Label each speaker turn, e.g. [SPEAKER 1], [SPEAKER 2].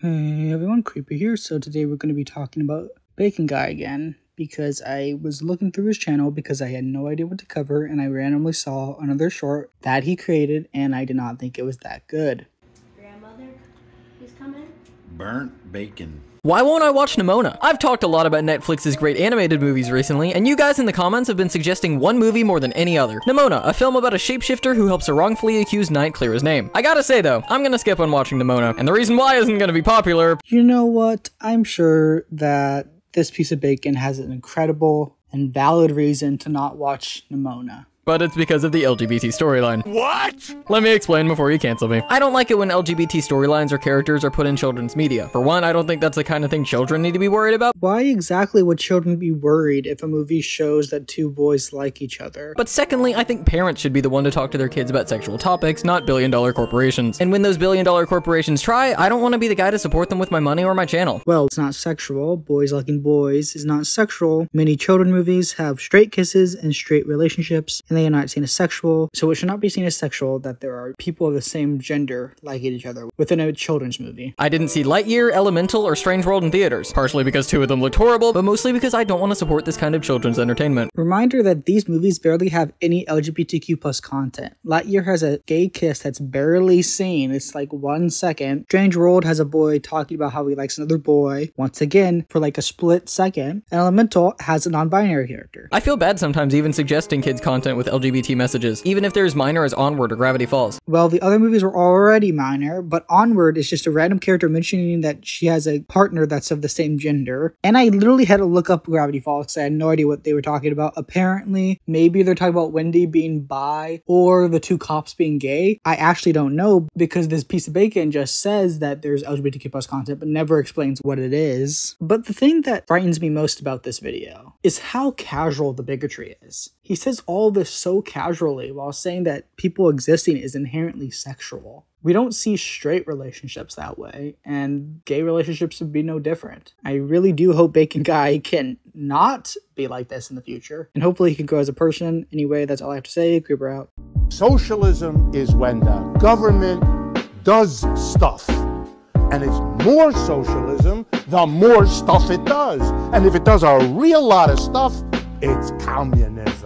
[SPEAKER 1] Hey everyone, Creeper here. So today we're going to be talking about Bacon Guy again because I was looking through his channel because I had no idea what to cover and I randomly saw another short that he created and I did not think it was that good.
[SPEAKER 2] Grandmother, who's coming?
[SPEAKER 3] Burnt bacon.
[SPEAKER 4] Why won't I watch Nimona? I've talked a lot about Netflix's great animated movies recently, and you guys in the comments have been suggesting one movie more than any other. Nimona, a film about a shapeshifter who helps a wrongfully accused knight clear his name. I gotta say though, I'm gonna skip on watching Nimona, and the reason why isn't gonna be popular.
[SPEAKER 1] You know what? I'm sure that this piece of bacon has an incredible and valid reason to not watch Nimona
[SPEAKER 4] but it's because of the LGBT storyline.
[SPEAKER 3] What?
[SPEAKER 4] Let me explain before you cancel me. I don't like it when LGBT storylines or characters are put in children's media. For one, I don't think that's the kind of thing children need to be worried about.
[SPEAKER 1] Why exactly would children be worried if a movie shows that two boys like each other?
[SPEAKER 4] But secondly, I think parents should be the one to talk to their kids about sexual topics, not billion dollar corporations. And when those billion dollar corporations try, I don't want to be the guy to support them with my money or my channel.
[SPEAKER 1] Well, it's not sexual. Boys liking boys is not sexual. Many children movies have straight kisses and straight relationships, and they are not seen as sexual so it should not be seen as sexual that there are people of the same gender liking each other within a children's movie.
[SPEAKER 4] I didn't see Lightyear, Elemental, or Strange World in theaters, partially because two of them looked horrible, but mostly because I don't want to support this kind of children's entertainment.
[SPEAKER 1] Reminder that these movies barely have any LGBTQ plus content. Lightyear has a gay kiss that's barely seen, it's like one second. Strange World has a boy talking about how he likes another boy, once again, for like a split second. And Elemental has a non-binary character.
[SPEAKER 4] I feel bad sometimes even suggesting kids content with LGBT messages even if they're as minor as Onward or Gravity Falls.
[SPEAKER 1] Well, the other movies were already minor, but Onward is just a random character mentioning that she has a partner that's of the same gender. And I literally had to look up Gravity Falls because I had no idea what they were talking about. Apparently, maybe they're talking about Wendy being bi or the two cops being gay. I actually don't know because this piece of bacon just says that there's LGBTQ plus content, but never explains what it is. But the thing that frightens me most about this video is how casual the bigotry is. He says all this so casually while saying that people existing is inherently sexual. We don't see straight relationships that way, and gay relationships would be no different. I really do hope Bacon Guy can not be like this in the future, and hopefully he can grow as a person. Anyway, that's all I have to say. Creeper out.
[SPEAKER 5] Socialism is when the government does stuff. And it's more socialism the more stuff it does. And if it does a real lot of stuff, it's communism.